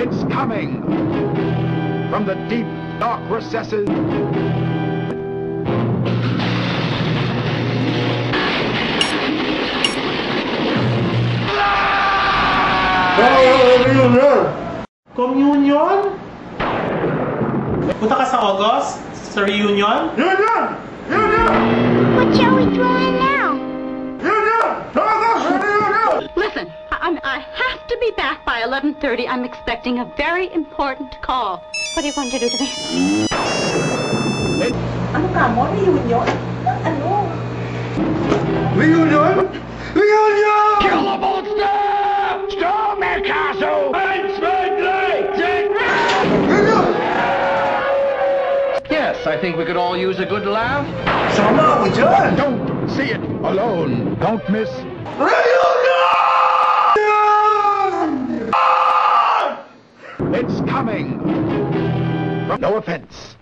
It's coming from the deep, dark recesses. Communion? Punta ka sa August? Sa reunion? What have to be back by 11.30. I'm expecting a very important call. What are you going to do to me? Ano ka mo? Reunion? Ano? Kill the monster! Storm the castle! Yes, I think we could all use a good laugh. Sama ako dyan! Don't see it alone. Don't miss. It's coming. No offense.